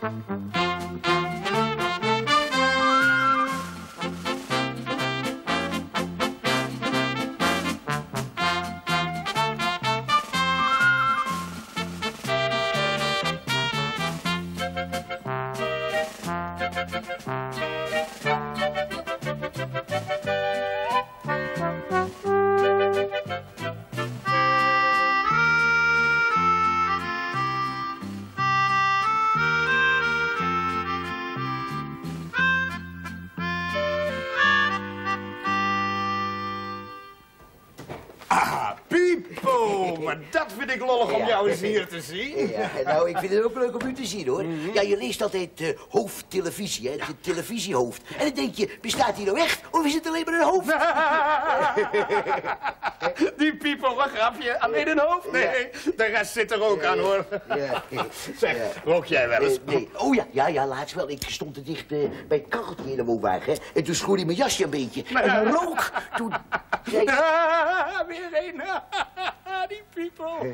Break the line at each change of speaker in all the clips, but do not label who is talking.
Ah, Maar dat vind ik lollig om
Ja.
jou eens hier te zien.
Ja, nou, ik vind het ook leuk om u te zien, hoor. Ja, je leest altijd eh, hoofdtelevisie, hè, het televisiehoofd. En dan denk je, bestaat die nou echt, of is het alleen maar een hoofd?
Die Pipo, wat grapje. Alleen een hoofd? Nee, de rest zit er ook aan, hoor.
Ja.
Zeg,
Ja.
rook jij wel eens?
Nee. Oh ja, ja, ja, laatst wel. Ik stond te dicht eh, bij het kacheltje in de woonwagen, hè. En toen schoorde mijn jasje een beetje. En rook. Toen.
Ah, weer een. Die Pipo.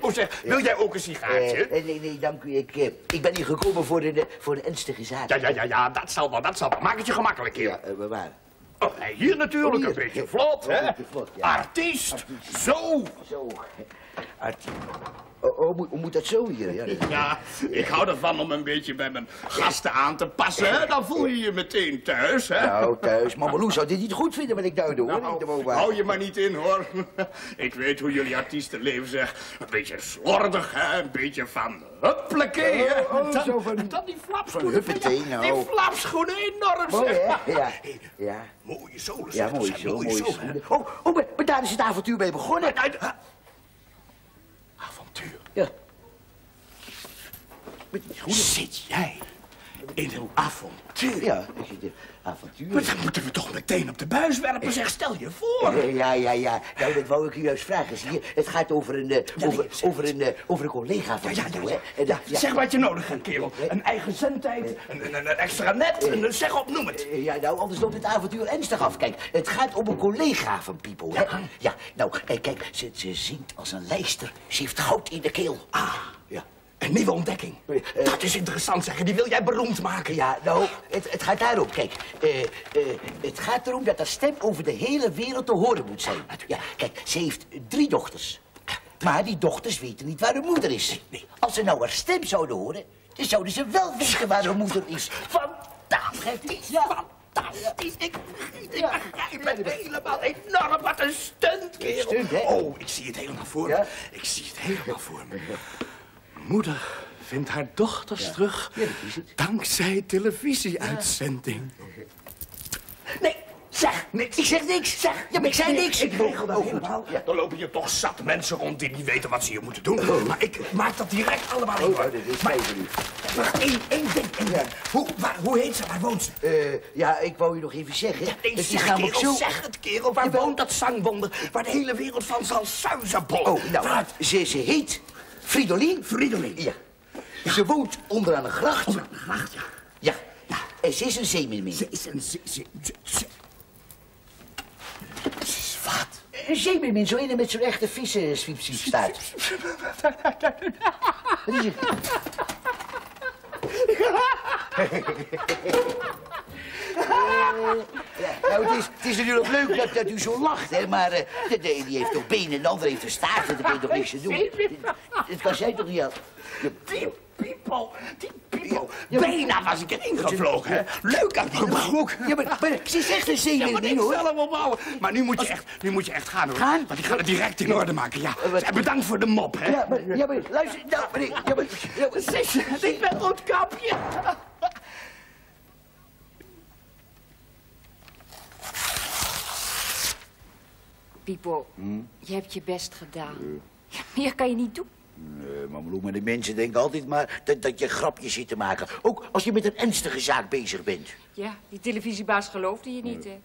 Oh zeg, wil jij ook een sigaartje?
eh, nee, nee, dank u. Ik, eh, ik ben hier gekomen voor een, eh, voor een ernstige zaak.
Ja, ja, ja, ja, dat zal wel, dat zal wel. Maak het je gemakkelijk,
Ja,
kerel.
eh, waar?
Oh, hier natuurlijk,
Oh, hier.
een beetje vlot,
Oh,
hè?
vlot, ja.
Artiest. Zo.
Zo. Artie. Oh, oh, moet, moet dat zo hier? Ja, dat-
Ja, ik hou ervan om een beetje bij mijn gasten aan te passen, hè? Dan voel je je meteen thuis, hè?
Nou, thuis. Mama Loes zou dit niet goed vinden wat ik nou doe, hoor.
Nou,
woonwagen.
hou je maar niet in, hoor. Ik weet hoe jullie artiesten leven, zeg. Een beetje slordig, hè? Een beetje van huppelekee, hè?
Oh, oh,
Dan-
van-
Dan die flapschoenen.
van huppatee, nou.
Die flapschoenen enorm,
Mooi,
zeg.
hè? Ja, ja.
Mooie zolen,
Ja,
zeg. Mooie
mooi
zolen, hè?
Oh, oh, maar, maar daar is het avontuur mee begonnen
uit- Avontuur.
Ja. Met die schoenen.
Zit jij in een avontuur?
Ja, ik zit in avontuur.
Maar dan moeten we toch meteen op de buis werpen, zeg. Stel je voor.
Eh, Ja, ja, ja. Nou, dat wou ik u juist vragen. Zie je, het gaat over een, eh, over,
nee,
over, een, eh, over een collega van
Ja, ja,
jou,
ja, ja. Ja, Zeg wat je nodig hebt, kerel. Een eigen zendtijd, een, een, een extra net, een, zeg op, noem het.
Ja, nou, anders loopt het avontuur ernstig af. Kijk, het gaat om een collega van Pipo, hè? Ja, nou, kijk, ze, ze zingt als een lijster. Ze heeft goud in de keel.
Ah,
Ja.
Een nieuwe ontdekking.
Eh,
Dat is interessant, zeggen. Die wil jij beroemd maken.
Ja, nou, het, het gaat daarom. Kijk, eh, eh, het gaat erom dat haar stem over de hele wereld te horen moet zijn. Ja, kijk, ze heeft drie dochters. Maar die dochters weten niet waar hun moeder is.
Nee.
Als ze nou haar stem zouden horen, dan zouden ze wel weten waar hun moeder is.
Fantastisch,
Ja.
fantastisch. Ik, ik
Ja.
begrijp het helemaal enorm. Wat een stunt, kerel.
stunt, hè?
Oh, ik zie het helemaal voor me.
Ja?
Ik zie het helemaal voor me. Moeder vindt haar dochters terug
Ja, het.
dankzij televisieuitzending. Nee, zeg niks.
Ik zeg niks.
Zeg,
Ja, ik zei niks.
Ik regel dat
Oh,
helemaal.
Ja.
Dan lopen hier toch zat mensen rond die niet weten wat ze hier moeten doen. Maar ik maak dat direct allemaal in
Oh, is
Maar- één, één ding. Hoe, waar, hoe heet ze? Waar woont ze?
Eh, ja, ik wou u nog even zeggen.
Nee,
het is
zeg,
namelijk
kerel,
zo...
zeg het, kerel. Waar woont dat zangwonder? Waar de hele wereld van zal suizenbollen.
Oh, nou,
Vooruit.
ze, ze heet Fridolin.
Fridolin.
Ja. Ze woont onderaan een gracht.
Onder een gracht, ja.
Ja. En ze is een zeemermin.
Ze is een... Ze, ze, ze, ze- Ze is wat?
Een zeemermin, zo een met zo'n echte. Wat is het? Ja, nou, het is, het is natuurlijk leuk dat, dat u zo lacht, hè, maar de, de- die heeft toch benen en de ander heeft een staart, en daar kun je toch niks aan doen. Dat kan zij toch niet aan?
Die Pipo, die Pipo. Bijna was ik erin gevlogen, hè. Leuk aan die broek.
Ja, maar, maar ze is echt een
Ja, maar
zeemermin,
ik
hoor.
zelf opbouwen. Maar nu moet je echt, nu moet je echt gaan, hoor.
Gaan?
Want ik ga het direct in orde maken, ja. bedankt voor de mop, hè.
Ja, maar, ja, maar luister, nou, meneer, ja, maar, ja, maar,
Zeg, ik ben roodkapje.
Pipo, je hebt je best gedaan. Ja, meer kan je niet doen.
Nee, maar Malou, maar de mensen denken altijd maar dat, dat je grapjes zit te maken. Ook als je met een ernstige zaak bezig bent.
Ja, die televisiebaas geloofde je niet, hè?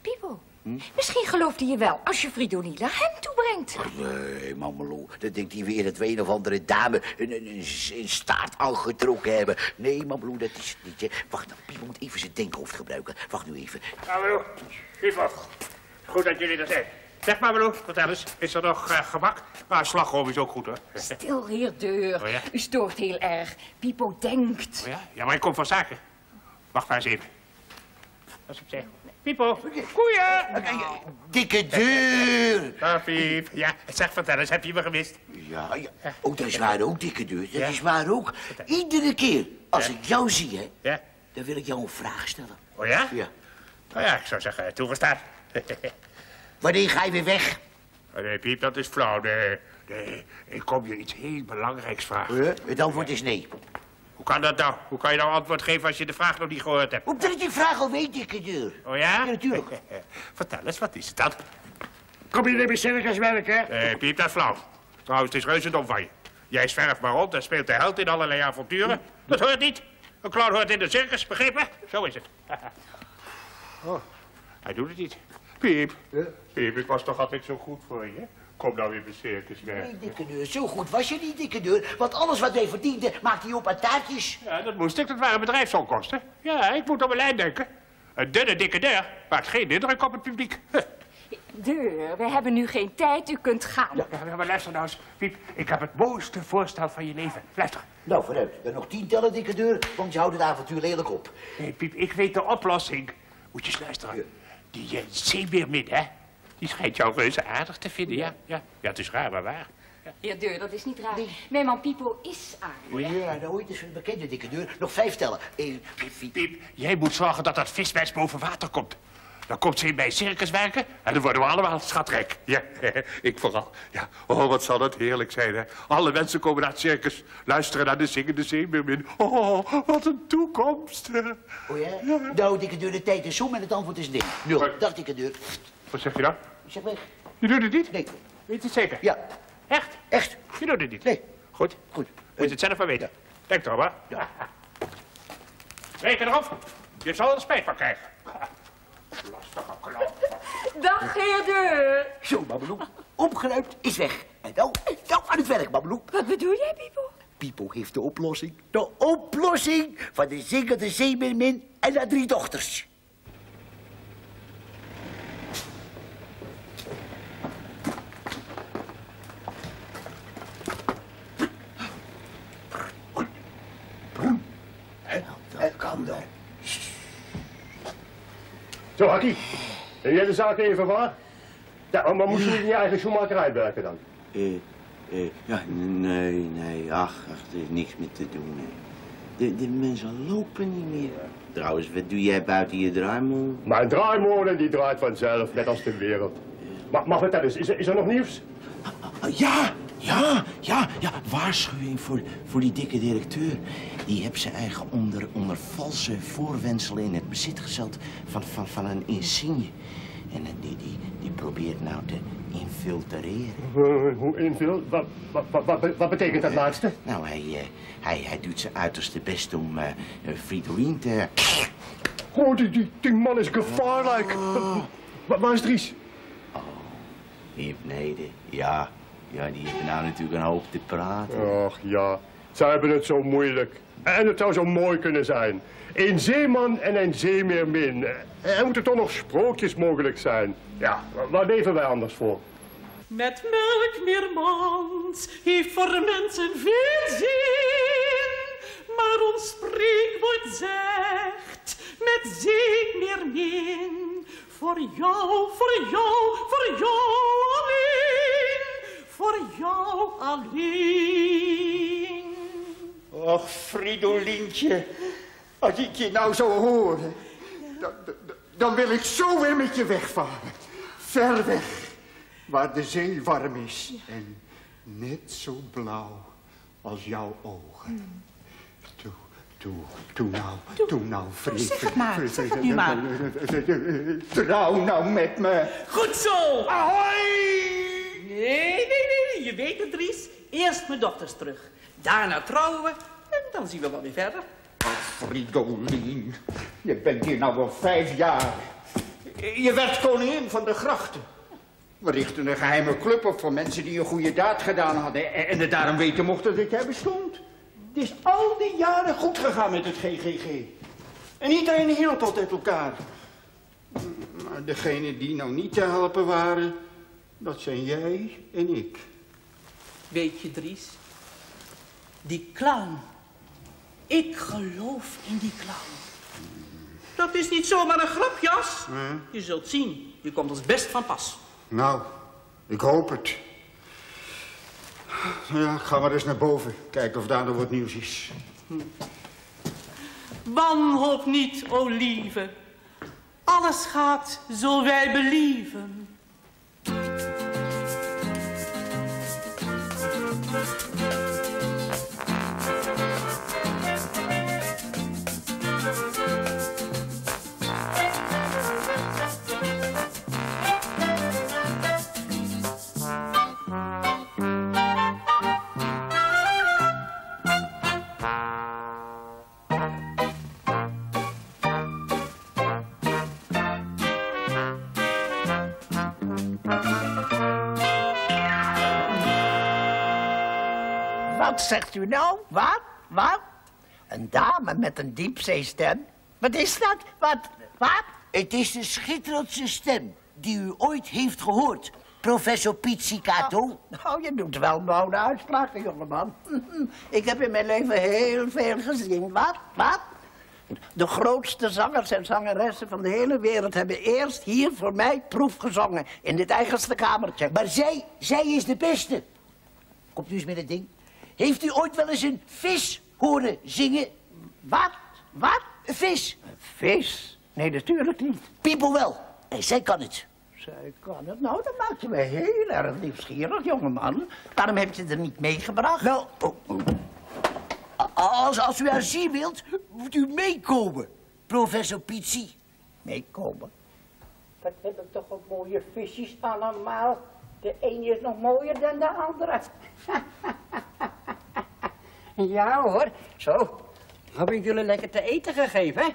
Pipo, misschien geloofde je wel als je Fridolin naar hem toebrengt.
Nee, man Malou, dan denkt hij weer dat we een of andere dame een, een, een, een staart aangetrokken hebben. Nee, man Malou, dat is het niet. Hè. Wacht, nou, Piep moet even zijn denkhoofd gebruiken. Wacht nu even.
Hallo, Pipo. Goed dat jullie er zijn. Zeg maar, Malou, vertel eens. Is er nog uh, gebak? Maar slagroom is ook goed, hoor.
Stil, heer Deur.
Oh, ja?
U stoort heel erg. Pipo denkt.
Oh, ja? ja, maar ik kom van zaken. Wacht maar eens even. Als ik zeg... Pipo, koeien!
Dikke deur.
Ah, Piep. Ja, zeg, vertel eens, heb je me gemist?
Ja, ja. Oh, dat is waar ook, dikke deur. Dat
Ja.
is waar ook. Iedere keer als ik jou zie, hè,
Ja?
dan wil ik jou een vraag stellen.
Oh ja?
Ja.
Nou ja, ik zou zeggen, toegestaan.
Wanneer ga je weer weg?
Oh, nee, Piep, dat is flauw. Nee, nee, ik kom je iets heel belangrijks vragen.
Huh? Het antwoord is nee.
Hoe kan dat nou? Hoe kan je nou antwoord geven als je de vraag nog niet gehoord hebt?
Omdat ik die vraag al weet, dikke deur.
Oh ja?
Ja, natuurlijk.
Vertel eens, wat is het dan?
Kom je bij circus werken?
Nee, Piep, dat is flauw. Trouwens, het is reuze dom van je. Jij zwerft maar rond en speelt de held in allerlei avonturen. Dat hoort niet. Een clown hoort in de circus, begrepen? Zo is het. Oh, hij doet het niet. Piep, Piep, ik was toch altijd zo goed voor je? Kom nou weer bij circus
Nee,
werken.
dikke deur, zo goed was je niet, dikke deur. Want alles wat wij verdienden, maakte hij op aan taartjes.
Ja, dat moest ik. Dat waren bedrijfsonkosten. Ja, ik moet op mijn lijn denken. Een dunne, dikke deur maakt geen indruk op het publiek. Huh.
Deur, we hebben nu geen tijd. U kunt gaan.
Ja, maar luister nou eens, Piep. Ik heb het mooiste voorstel van je leven. Luister.
Nou, vooruit. Dan nog tien tellen, dikke deur, want je houdt het avontuur lelijk op.
Nee, Piep, ik weet de oplossing. Moet je eens luisteren. Die uh, zeemeermin, hè? Die schijnt jou reuze aardig te vinden, ja? Ja, ja het is raar, maar waar.
Heer Deur, dat is niet raar. Mijn man Pipo is aardig.
Ja, nou, ooit is een bekende dikke deur. Nog vijf tellen. Eh,
Piep, Piep, jij moet zorgen dat dat vismens boven water komt. Dan komt ze in bij circus werken en dan worden we allemaal schatrijk. Ja, ik vooral. Ja, oh, wat zal dat heerlijk zijn, hè? Alle mensen komen naar het circus, luisteren naar de zingende zeemeermin. Oh, wat een toekomst.
Oh ja? Nou, dikke deur, de tijd is om en het antwoord is nee. Nul.
Maar-
Dag, dikke deur.
Wat zeg je nou?
Zeg weg.
Je doet het niet?
Nee.
Weet je het zeker?
Ja,
Echt?
echt.
Je doet het niet?
Nee.
Goed.
Goed.
Moet je het zelf maar weten. Denk erom, hè?
Ja.
Reken erop. Je zal er spijt van krijgen.
Dag, heer Deur.
Zo, Babeloe. Opgeruimd is weg. En nou, nou aan het werk, Babeloe.
Wat bedoel jij, Pipo?
Pipo heeft de oplossing. De oplossing van de zingende zeemeermin en haar drie dochters. Dat kan dan.
Zo, Hakkie. Heb jij de zaak even waar? Ja, maar moest je in je eigen schoenmakerij werken dan?
Eh, eh, ja, nee, nee, ach, ach, er is niks meer te doen. De, de mensen lopen niet meer. Trouwens, wat doe jij buiten je draaimolen?
Mijn draaimolen die draait vanzelf, net als de wereld. Maar, maar vertel eens, is er, is er nog nieuws?
Ah, ja, ja, ja, ja, waarschuwing voor, voor die dikke directeur. Die heeft zijn eigen onder, onder valse voorwendselen in het bezit gezet van, van, van een insigne. En eh, die, die, die probeert nou te infiltreren.
Eh, hoe invul? Wat, wat, wat, wat, betekent dat laatste?
Nou, hij, eh, hij, hij doet zijn uiterste best om eh eh, Fridolin te...
Oh, die, die, die man is gevaarlijk. Wa- Waar is Dries?
Hier beneden, ja. Ja, die hebben nou natuurlijk een hoop te praten.
Och ja, zij hebben het zo moeilijk. En het zou zo mooi kunnen zijn. Een zeeman en een zeemeermin. Er moeten toch nog sprookjes mogelijk zijn. Ja, wa- waar leven wij anders voor?
Met melk meermans heeft voor mensen veel zin. Maar ons spreekwoord zegt, met zee meer min. Voor jou, voor jou, voor jou alleen. Voor jou alleen.
Och, Fridolientje, als ik je nou zou horen, dan, dan- dan wil ik zo weer met je wegvaren. Ver weg, waar de zee warm is en net zo blauw als jouw ogen. Toe, toe, toe nou, toe, nou, Frid.
zeg het maar,
Frid-
zeg het nu maar.
Trouw nou met me.
Goed zo.
Ahoy!
Je weet het, Dries. Eerst mijn dochters terug. Daarna trouwen we en dan zien we wel weer verder.
Fridolien, je bent hier nou al vijf jaar. Je werd koningin van de grachten. We richten een geheime club op voor mensen die een goede daad gedaan hadden... en het daarom weten mochten dat jij bestond. Het is al die jaren goed gegaan met het GGG. En iedereen hielp altijd elkaar. Maar degenen die nou niet te helpen waren... Dat zijn jij en ik.
Weet je, Dries? Die clown. Ik geloof in die clown. Dat is niet zomaar een grapjas. Je zult zien. Je komt ons best van pas.
Nou, ik hoop het. Ja, ga maar eens naar boven. Kijken of daar nog wat nieuws is.
Wanhoop niet, o lieve. Alles gaat zo wij believen.
Wat zegt u nou? Wat? Wat? Een dame met een diepzeestem? Wat is dat? Wat? Wat? Het is de schitterendste stem die u ooit heeft gehoord, professor Pizzicato. Nou, je doet wel bouwde uitspraken, jongeman. Ik heb in mijn leven heel veel gezien. Wat? Wat? De grootste zangers en zangeressen van de hele wereld hebben eerst hier voor mij proef gezongen. In dit eigenste kamertje. Maar zij, zij is de beste. Komt u eens met het ding. Heeft u ooit wel eens een vis horen zingen? Wat? Wat? Een vis. Een vis? Nee, natuurlijk niet. Piepel wel. En zij kan het. Zij kan het? Nou, dat maakt je me heel erg nieuwsgierig, jongeman. Waarom heb je er niet meegebracht? Nou, oh, oh. Als, als u haar zien wilt, moet u meekomen, professor Pizzi. Meekomen?
Wat heb ik toch ook mooie visjes allemaal. De een is nog mooier dan de andere. ja hoor, zo. Heb ik jullie lekker te eten gegeven, hè?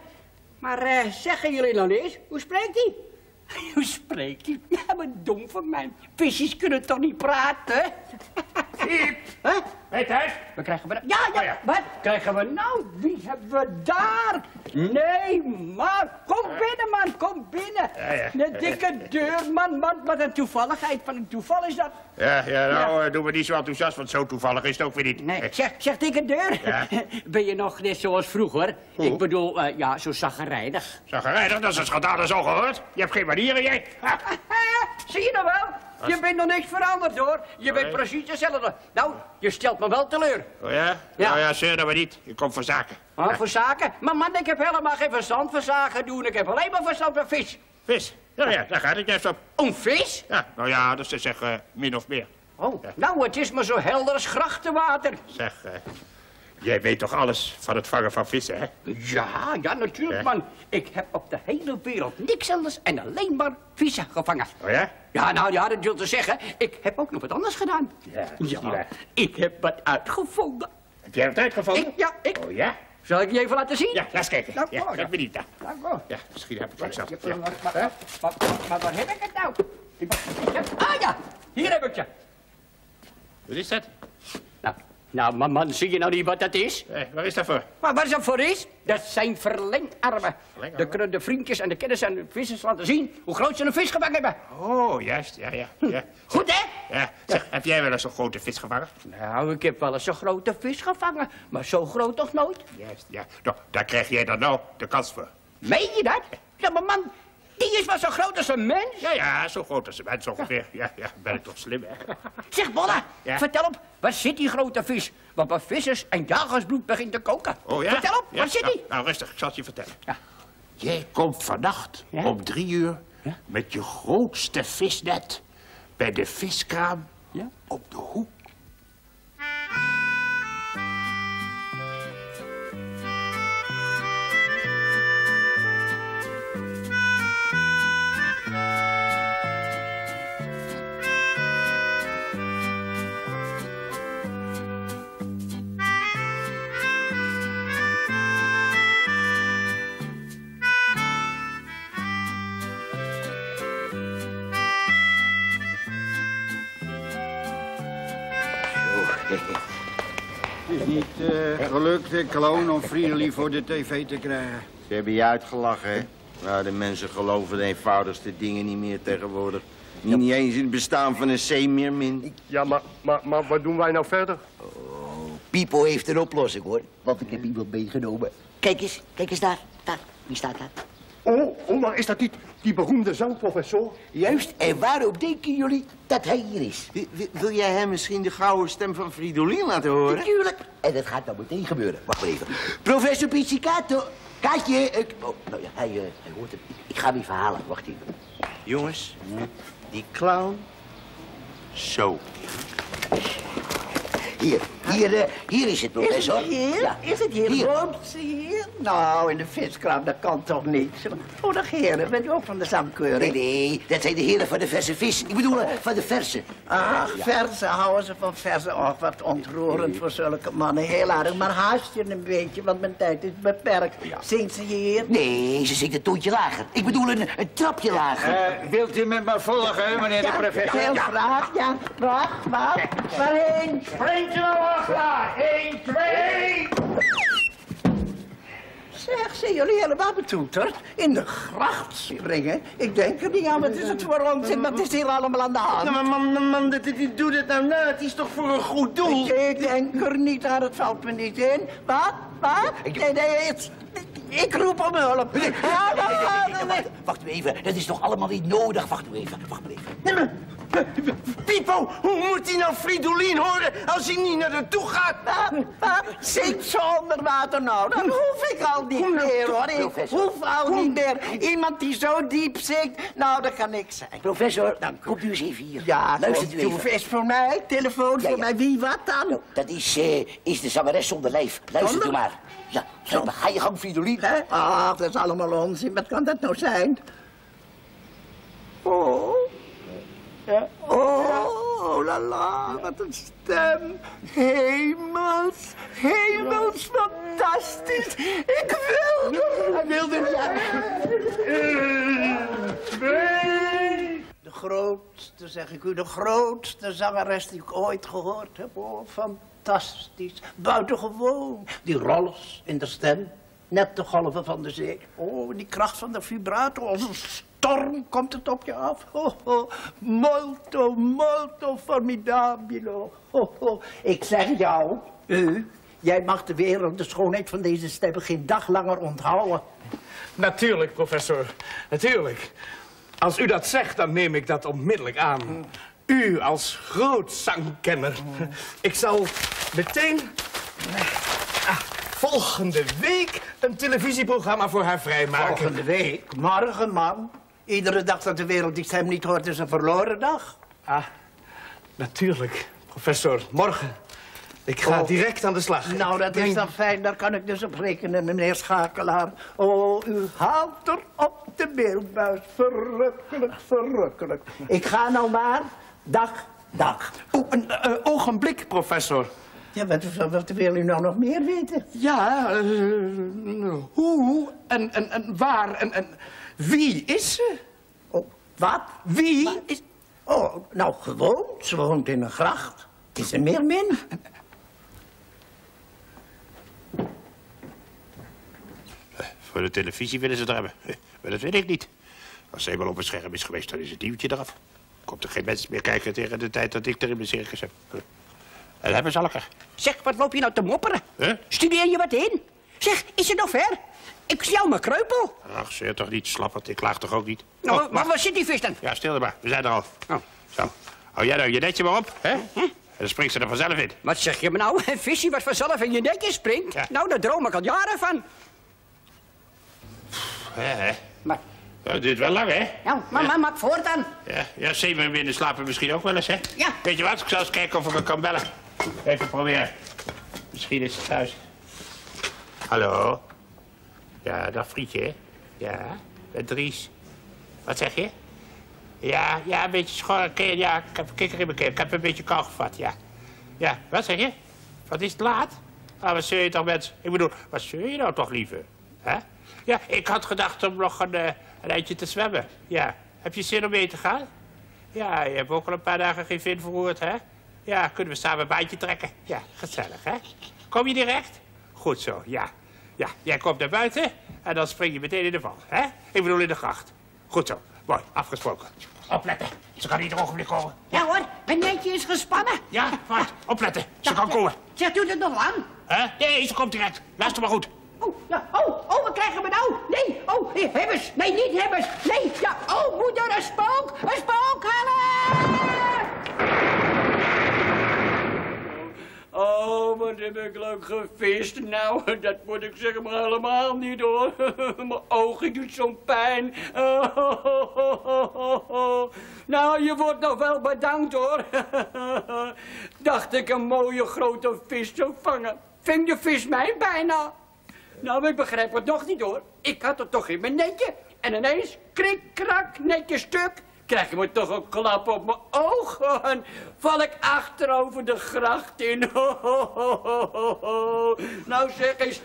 Maar eh, zeggen jullie nou eens, hoe spreekt hij? hoe spreekt hij? Ja, wat dom van mij. Visjes kunnen toch niet praten?
Piep! Hé, thuis?
We krijgen we... Ja, ja,
Oh ja.
wat krijgen we nou? Wie hebben we daar? Nee, man. Kom binnen, man. Kom binnen.
Ja, ja.
De dikke deur, man. man. Wat een toevalligheid. Van een toeval is dat.
Ja, ja, nou, eh, doe me niet zo enthousiast, want zo toevallig is het ook weer niet.
Nee, zeg, zeg dikke deur.
Ja.
Ben je nog net zoals vroeger? Ik bedoel, eh, ja, zo zaggerijnig.
Zaggerijnig, dat is een schandaal zo gehoord. Je hebt geen manieren, jij.
Zie je nou wel? Je bent nog niks veranderd, hoor. Je bent
Nee.
precies hetzelfde. Nou, je stelt me wel teleur.
Oh ja?
Ja.
Nou ja, zeur dat maar niet. Je komt voor zaken.
Maar voor zaken? Maar man, ik heb helemaal geen verstand van zaken doen. Ik heb alleen maar verstand van vis.
Vis. Ja, ja, daar gaat het juist op.
Een vis?
Ja, nou ja, dat is zeg eh, min of meer.
Oh, nou, het is maar zo helder als grachtenwater.
Zeg, eh, jij weet toch alles van het vangen van vissen, hè?
Ja, ja, natuurlijk, man. Ik heb op de hele wereld niks anders en alleen maar vissen gevangen.
Oh ja?
Ja, nou ja, dat wil te zeggen, ik heb ook nog wat anders gedaan.
Ja,
ik heb wat uitgevonden.
Heb jij het uitgevonden?
Ik, ja, ik.
Oh ja?
Zal ik je even laten zien?
Ja, laat eens kijken.
Nou,
Ja,
oh,
ik
ja.
ben niet daar.
Nou, go.
Ja, misschien heb ik het zelf.
Ja, maar, maar, maar, maar, maar waar heb ik het nou? Ik, ik heb, ah ja, hier heb ik je.
Wat is dat?
Nou, maar man, zie je nou niet wat dat is?
Eh, waar is dat voor?
Maar waar is dat voor is? Dat zijn verlengarmen.
Verlengarmen?
Dan kunnen de vriendjes en de kennis en de vissers laten zien hoe groot ze een vis gevangen hebben.
Oh, juist. Ja, ja. ja.
Goed, hè?
Ja, zeg, heb jij wel eens zo'n grote vis gevangen?
Nou, ik heb wel eens een grote vis gevangen, maar zo groot nog nooit.
Juist, ja. Nou, daar krijg jij dan nou de kans voor.
Meen je dat? Ja, maar man, die is wel zo groot als een mens.
Ja, ja, zo groot als een mens ongeveer. Ja, ja, ben ik toch slim, hè?
Zeg, Bolla,
Ja?
vertel op, waar zit die grote vis? Want bij vissers en jagersbloed begint te koken.
Oh ja?
Vertel op,
Ja,
waar zit
nou,
die?
Nou, rustig, ik zal het je vertellen.
Ja.
Jij komt vannacht om drie uur met je grootste visnet bij de viskraam
Ja?
op de hoek.
Hè, clown, om Friedelie voor de tv te krijgen.
Ze hebben je uitgelachen, hè? Nou, de mensen geloven de eenvoudigste dingen niet meer tegenwoordig. Niet eens in het bestaan van een zeemeermin.
Ja, maar, maar, maar wat doen wij nou verder?
Pipo heeft een oplossing, hoor. Want ik heb iemand meegenomen. Kijk eens, kijk eens daar. Daar, wie staat daar?
Oh, oh, maar is dat niet die beroemde zangprofessor?
Juist, en waarom denken jullie dat hij hier is?
Wil, jij hem misschien de gouden stem van Fridolin laten horen?
Natuurlijk. En dat gaat nou meteen gebeuren. Wacht maar even. Professor Pizzicato. Kaatje. Ik... Oh, nou ja, hij, eh, hij hoort het. Ik ga hem even halen. Wacht even.
Jongens, die clown... Zo.
Hier, hier, eh, hier is het, professor.
Is het hier?
Ja.
Is het hier?
Hier.
Ze hier? Nou, in de viskraam, dat kan toch niet? Oh, dag heren, bent u ook van de
Nee,
zandkeuring?
nee, dat zijn de heren van de verse vis. Ik bedoel, eh, van de verse.
Ach, verse, houden ze van verse. Och, wat ontroerend voor zulke mannen. Heel aardig, maar haast je een beetje, want mijn tijd is beperkt. Zingt ze hier?
Nee, ze zingt een toontje lager. Ik bedoel een, een trapje lager.
Eh, wilt u me maar volgen, meneer de professor?
Heel graag, ja. Wacht, wacht. Waarheen?
Sprintje nog klaar. 1, 2.
Zeg, zijn jullie helemaal betoeterd? In de gracht springen? Ik denk er niet aan, wat is het voor onzin? Wat is hier allemaal aan de hand?
Nou, maar man, man, man, dit, dit, doe dit nou na. Het is toch voor een goed doel?
Ik denk er niet aan, het valt me niet in. Wat? Wat? Nee, nee, het, ik roep om hulp.
Wacht even, dat is toch allemaal niet nodig? Wacht even, wacht maar even.
Pipo, hoe moet hij nou Fridolin horen als hij niet naar naartoe gaat?
Zing ze onder water nou, dat hoef ik al niet meer hoor. Ik hoef al niet meer. Iemand die zo diep zingt, nou dat kan ik zijn.
Professor, komt u eens even hier.
Ja,
luistert u even.
is voor mij, telefoon voor mij. Wie, wat dan?
Dat is, eh, is de zangeres zonder lijf. Luistert u
Zonder?
maar. Ja, ga, je gang, Fridolin.
Hè? Ach, dat is allemaal onzin. Wat kan dat nou zijn? Oh. Ja. Oh, oh la la, wat een stem. Hemels, hemels, fantastisch. Ik wilde, hij wilde De grootste, zeg ik u, de grootste zangeres die ik ooit gehoord heb. Oh, fantastisch, buitengewoon. Die rollers in de stem, net de golven van de zee. Oh, die kracht van de vibrato, als een storm komt het op je af. Oh, oh, molto, molto formidabile. Oh. Ik zeg jou, u, jij mag de wereld, de schoonheid van deze stem geen dag langer onthouden.
Natuurlijk, professor. Natuurlijk. Als u dat zegt, dan neem ik dat onmiddellijk aan. U als groot zangkenner. Ik zal meteen ah, volgende week een televisieprogramma voor haar vrijmaken.
Volgende week, morgen, man. Iedere dag dat de wereld die stem niet hoort is een verloren dag.
Ah, natuurlijk, professor. Morgen. Ik ga
Oh.
direct aan de slag.
Nou, dat is dan fijn. Daar kan ik dus op rekenen, meneer Schakelaar. Oh, u haalt er op de beeldbuis. Verrukkelijk, verrukkelijk. Ik ga nou maar. Dag, dag.
Oh, een eh, ogenblik, professor.
Ja, wat, wat, wat wil u nou nog meer weten?
Ja, eh, hoe en, en, en waar en, en wie is ze?
Oh, wat?
Wie is...
Oh, nou gewoon. Ze woont in een gracht. Het is een meermin.
Voor de televisie willen ze het hebben. Eh, Maar dat weet ik niet. Als ze eenmaal op het scherm is geweest, dan is het nieuwtje eraf. Komt er geen mens meer kijken tegen de tijd dat ik er in mijn circus heb. Eh, En hebben ze er.
Zeg, wat loop je nou te mopperen?
Hè?
Studeer je wat in? Zeg, is het nog ver? Ik zie jou maar kreupel.
Ach, zeer toch niet, slapperd. Ik klaag toch ook niet.
Nou,
Oh,
maar waar zit die vis dan?
Ja, stil er maar. We zijn er al.
Oh.
Zo. Hou jij nou je netje maar op, hè? En dan springt ze er vanzelf in.
Wat zeg je me nou? Een visje wat vanzelf in je netje springt?
Ja.
Nou, daar droom ik al jaren van.
Hè, hè?
Maar,
Ja, dit duurt wel lang, hè?
nou, maar, maar maak voort dan.
Ja, ja zeemerminnen slapen misschien ook wel eens, hè?
Ja.
Weet je wat? Ik zal eens kijken of ik hem kan bellen. Even proberen. Misschien is het thuis. Hallo? Ja, dag Frietje, hè? Ja, met Dries. Wat zeg je? Ja, ja, een beetje schor. Ja, ik heb kikker in mijn. Ik heb een beetje kou gevat, ja. Ja, wat zeg je? Wat is het laat? Ah, wat zeur je toch met... Ik bedoel, wat zeur je nou toch liever? Hè? Ja, ik had gedacht om nog een, eh, een eindje te zwemmen. Ja. Heb je zin om mee te gaan? Ja, je hebt ook al een paar dagen geen vin verroerd, hè? Ja, kunnen we samen een baantje trekken? Ja, gezellig, hè? Kom je direct? Goed zo, ja. Ja, jij komt naar buiten en dan spring je meteen in de val, hè? Ik bedoel in de gracht. Goed zo, mooi, afgesproken. Opletten. Ze kan ieder ogenblik komen.
Ja hoor, mijn netje is gespannen.
Ja, wacht. Opletten. Ze kan komen.
Zeg, doet het nog lang?
Hè? Nee, ze komt direct. Luister maar goed.
Oh, ja, oh, oh, wat krijgen we nou? Nee, oh, hebbers. Nee, niet hebbers. Nee, ja, oh, moeder, een spook. Een spook, halen!
Oh, wat heb ik leuk gevist. Nou, dat moet ik zeggen, maar helemaal niet hoor. Mijn ogen doet zo'n pijn. Nou, je wordt nog wel bedankt hoor. Dacht ik een mooie grote vis zou vangen. Ving de vis mij bijna. Nou, ik begrijp het nog niet hoor. Ik had het toch in mijn netje. En ineens, krik, krak, netje stuk. Krijg je me toch een klap op mijn oog. En val ik achterover de gracht in. Nou zeg eens,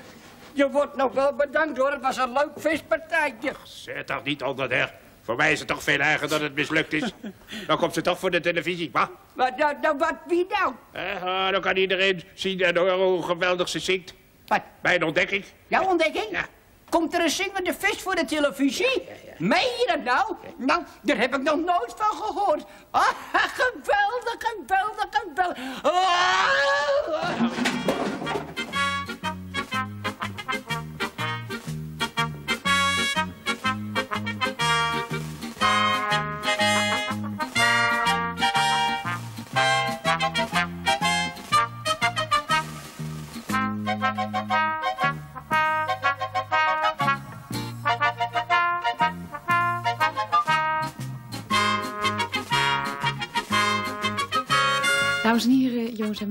je wordt nog wel bedankt hoor. Het was een leuk vispartijtje.
Zet toch niet onder de. Voor mij is het toch veel erger dat het mislukt is. Dan komt ze toch voor de televisie, ma.
Wat, nou, nou, wat, wie nou?
Eh, ah, dan kan iedereen zien en horen hoe geweldig ze zingt.
Wat?
Bij een ontdekking.
Jouw ontdekking?
Ja.
Komt er een zingende vis voor de televisie? Meen je dat nou? Nou, daar heb ik nog nooit van gehoord. Ah, geweldig, geweldig, geweldig. Ah!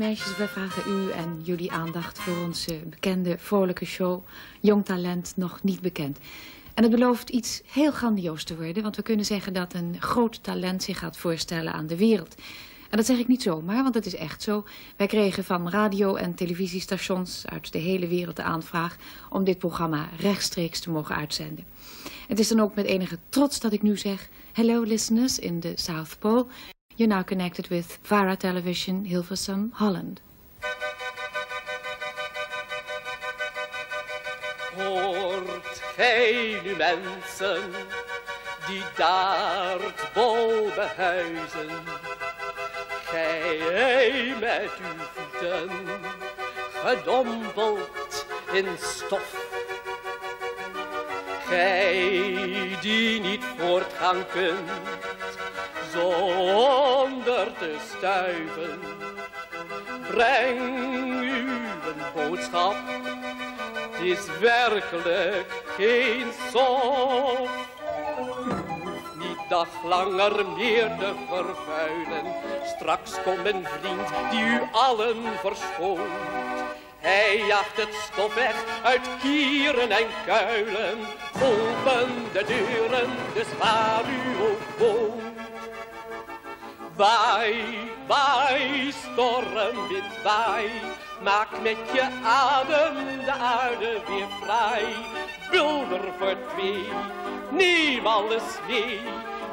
Meisjes, wij vragen u en jullie aandacht voor onze bekende vrolijke show Jong Talent nog niet bekend. En het belooft iets heel grandioos te worden, want we kunnen zeggen dat een groot talent zich gaat voorstellen aan de wereld. En dat zeg ik niet zomaar, want het is echt zo. Wij kregen van radio- en televisiestations uit de hele wereld de aanvraag om dit programma rechtstreeks te mogen uitzenden. Het is dan ook met enige trots dat ik nu zeg, hello listeners in the South Pole. You're now connected with Vara Television, Hilversum, Holland.
Hoort gij nu mensen die daar boven huizen? Gij met uw voeten gedompeld in stof. Gij die niet voortgaan kunt zonder te stuiven. Breng uw boodschap, het is werkelijk geen sof. Niet dag langer meer te vervuilen, straks komt een vriend die u allen verschoont. Hij jaagt het stof weg uit kieren en kuilen, open de deuren, dus waar u ook woont. Waai, waai, stormwind, waai. Maak met je adem de aarde weer vrij. Bulder voor twee, alles mee.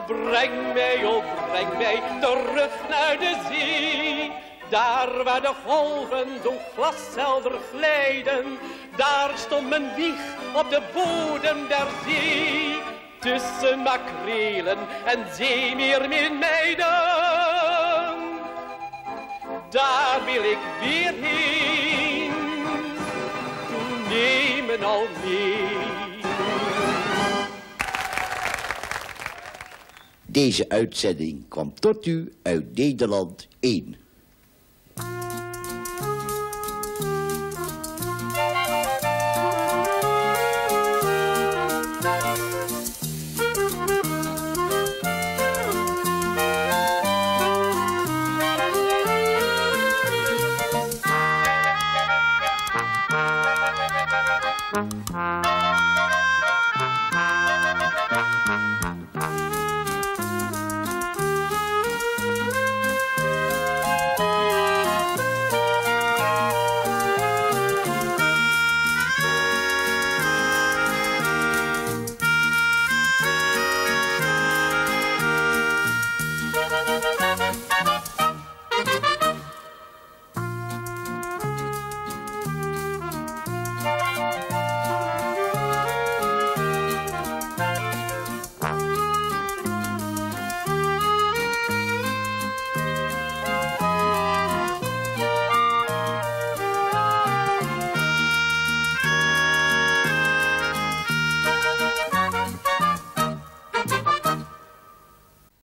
Breng mij, oh breng mij terug naar de zee. Daar waar de golven zo glashelder glijden. Daar stond mijn wieg op de bodem der zee tussen makrelen en zeemeerminmeiden. Daar wil ik weer heen, toen neem me al mee.
Deze uitzending kwam tot u uit Nederland 1.